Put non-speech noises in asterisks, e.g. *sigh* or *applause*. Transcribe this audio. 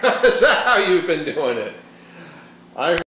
*laughs* Is that how you've been doing it? I